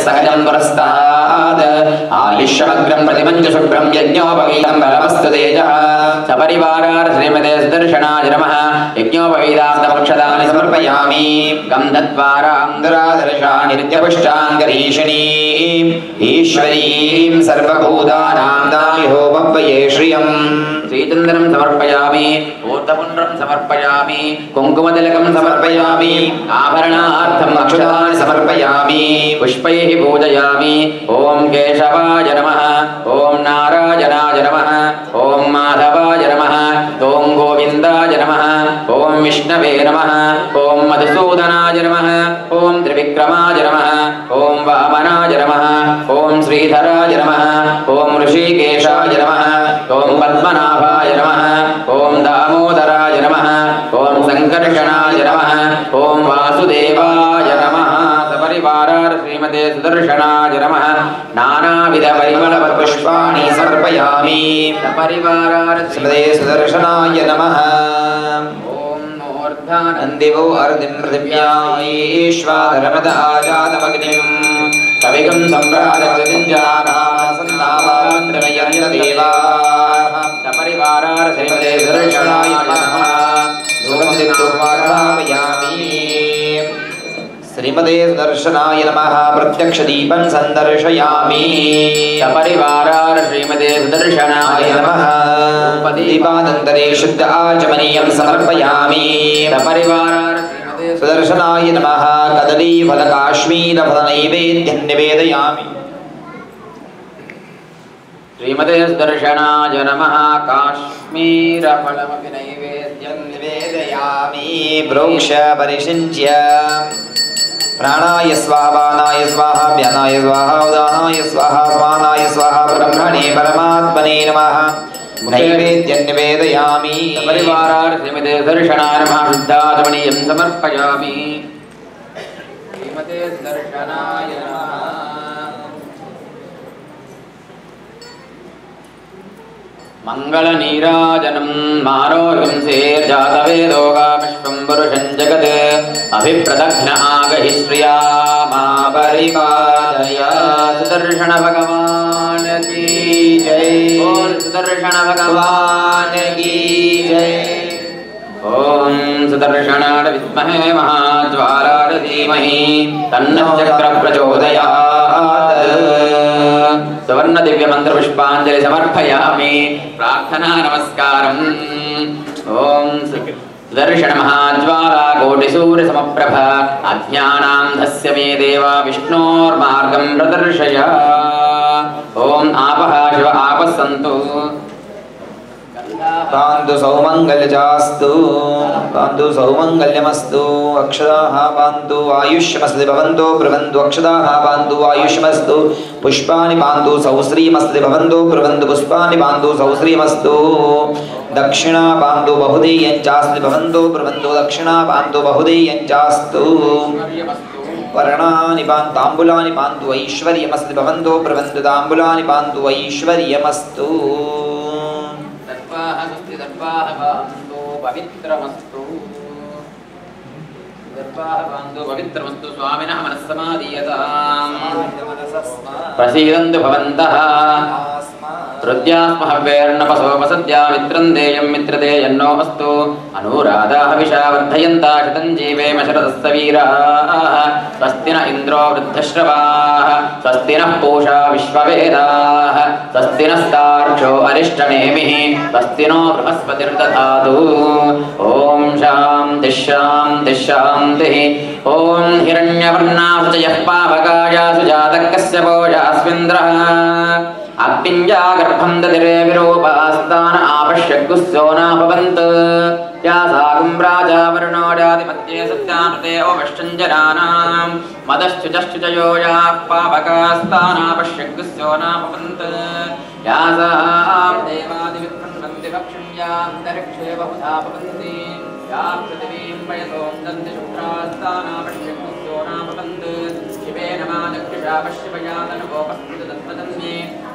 sekadang berstatus पुरस्तात् आलिष्यमग्रं प्रतिमञ्च शुभ्रं यज्ञोपवीतं बलमस्तु तेजः सपरिवारार श्रीमते सुदर्शनाय नमः यज्ञोपवीतान्तमक्षतानि समर्पयामि गन्धद्वारान्दरादर्शानि नित्यपुष्टाङ्गरीषिणीम् ईश्वरीं सर्वभूतानां दायोपव्यये श्रियम् श्रीचन्दनं समर्पयामि ऊर्धपुण्ड्रं समर्पयामि कुङ्कुमतिलकं समर्पयामि आभरणार्थम् अक्षतानि समर्पयामि पुष्पैः पूजयामि ॐ केशवाय नमः ॐ नारायणाय नमः ॐ माधवाय नमः ॐ गोविन्दाय नमः ॐ विष्णवे नमः ॐ मधुसूदनाय नमः ॐ त्रिविक्रमाय नमः ॐ वामनाय नमः ॐ श्रीधराय नमः ॐ ऋषिकेशाय नमः ॐ पद्मनाभाय नमः ॐ दामोदराय नमः ॐ सङ्कर्षणाय नमः ॐ वासुदेवाय श्रीमते सुदर्शनाय नमः नानाविधपरिमलपुष्पाणि समर्पयामि सपरिवारार श्रीमते सुदर्शनाय नमः ॐ मूर्धानन्दिवो अर्धिं पृथिव्याईश्वादरमद आजातमग्निम् कविगं सम्राजपतिञ्जनानासन्नावान्द्रमयन्देवा सपरिवारार श्रीमते सुदर्शनाय नमः श्रीमते दर्शनाय नमः। प्रत्यक्षदीपं सन्दर्शयामि। सपरिवारार श्रीमते सुदर्शनाय नमः। दीपानन्तरे शुद्ध आचमनीयं समर्पयामि। सपरिवारार सुदर्शनाय नमः। कदलीफलकाश्मीरफलनैवेद्यं निवेदयामि। श्रीमते सुदर्शनाय नमः। काश्मीरफलमपि नैवेद्यं निवेदयामि। प्रोक्ष परिषिञ्च्य प्राणाय स्वाहा वानाय स्वाहा व्यानाय स्वाहा उदानाय स्वाहा स्वानाय स्वाहा ब्रह्मणे परमात्मने नमः नैवेद्यं निवेदयामि परिवारार श्रीमते दर्शनाय नमः शुद्धात्मनीयं समर्पयामि श्रीमते दर्शनाय नमः मङ्गलनीराजनं मारोगं सेर्जातवेदोगा विश्वं पुरुषं जगत् अभिप्रदघ्न आगहि श्रिया मा परिपालय सुदर्शन भगवान की जय। सुदर्शन भगवान की जय। ॐ सुदर्शनाय विद्महे महाज्वालाय धीमहि तन्नः चक्रः प्रचोदयात् सुवर्णदिव्यमन्त्रपुष्पाञ्जलि समर्पयामि प्रार्थना नमस्कारम्। ॐ सुदर्शनमहाज्वाला कोटिसूर्यसमप्रभ अज्ञानां धस्य मे देवा विष्णोर्मार्गं प्रदर्शय ॐ आपः शिव आपः सन्तु पान्तु सौमङ्गल्यजास्तु पान्तु सौमङ्गल्यमस्तु अक्षदाः पान्तु आयुष्यमस्ति भवन्तो ब्रुवन्तु अक्षदाः पान्तु आयुष्यमस्तु पुष्पाणि पान्तु सौश्रीमस्ति भवन्तो ब्रुवन्तु पुष्पाणि पान्तु सौश्रीमस्तु దక్షిణాపాంతో బహుదేయంచాస్తి భవంతో బ్రవంతో దక్షిణాపాంతో బహుదేయంచాస్తు వర్ణాని పాంతాంబులాని పాంతు ఐశ్వర్యమస్తి భవంతో బ్రవంతు తాంబులాని పాంతు ఐశ్వర్యమస్తు పవిత్రమస్తు పవిత్రమస్తు స్వామిన మనస్సమాదీయత ప్రసీదంతు భవంతః पान्तु पवित्रमस्तु दर्पाः पान्तु पवित्रमस्तु स्वामिनः मनस्समादीयताम् प्रसीदन्तु भवन्तः हृद्यास्महव्येर्णपसोपसद्या मित्रं देयं मित्रते यन्नो अस्तु अनुराधाः विशा वर्धयन्ता शतं जीवेम शरदस्य वीराः स्वस्ति न इन्द्रो वृद्धश्रवाः स्वस्ति नः पूषा विश्ववेदाः स्वस्ति नस्तार्क्षो अरिष्टनेमिः स्वस्ति नो बृहस्पतिर्दधातु ॐ शान्तिः शान्तिः शान्तिः ॐ हिरण्यवर्णासुचयः पावकायासु जातः कस्य भोजास्मिन्द्रः अग्निञ्जा गर्भं ददिरे विरूपास्तान आपश्यग्गुस्यो नाभवन्त या सागं राजा जातिमध्ये सत्यानुते ओपश्चञ्जनानां मदश्चुचश्चुचयो याः पावकास्तानापश्यग्गुस्यो नाभवन्त या सां देवादिविप्रन्वन्ति भक्षण्यान्तरिक्षे बहुधा भवन्ति या पृथिवीं वयसों दन्ति शुक्रास्तानापश्यग्गुस्यो नाभवन्त शिवेन मा दक्षिषा पश्यपयातनवोपस्थितदत्तदन्ये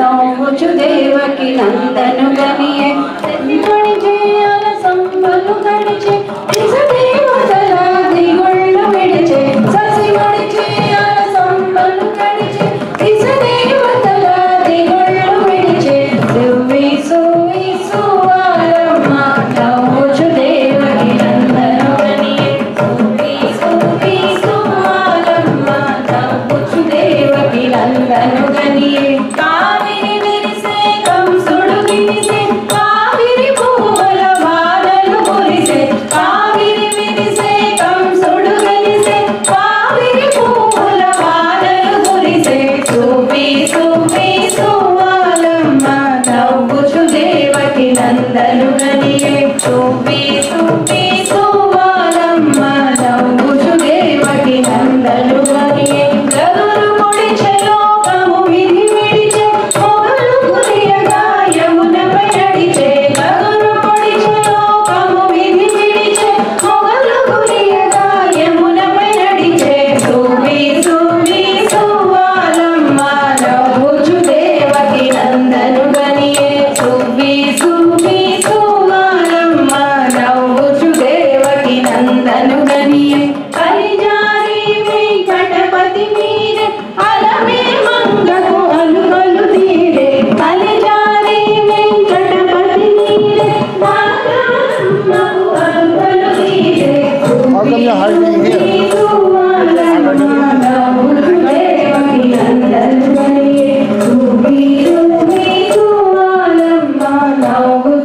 నవ్వుచు దేవకి నందనుగనియ గడిచే అల సంబలు గడిచే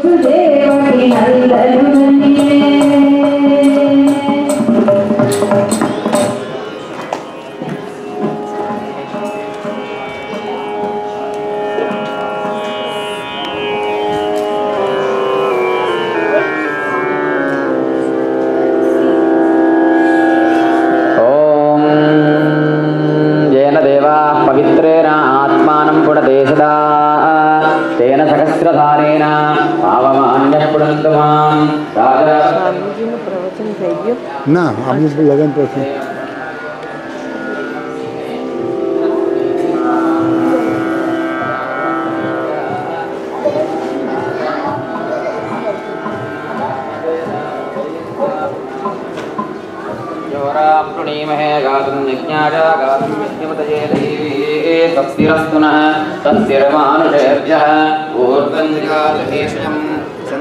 Sudeva Ki Nalla Lumen गातुं यज्ञपतये देवी तस्तिरस्तु नः तस्तिरमानुषेभ्यः। ऊर्ध्वं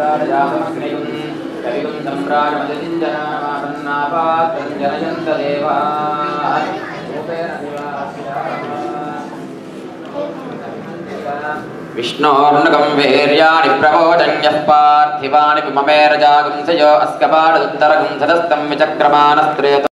సంతారయామస్మయున్ కవిగుం సంభ్రాజమజలింజనామాసన్నాపాత్రం జనయంత దేవా విష్ణోర్ణుకం వీర్యాణి ప్రవోచన్యః పార్థివాని మమేరజాగుంసయో అస్కపాడుత్తరగుంసదస్తం విచక్రమానస్త్రేత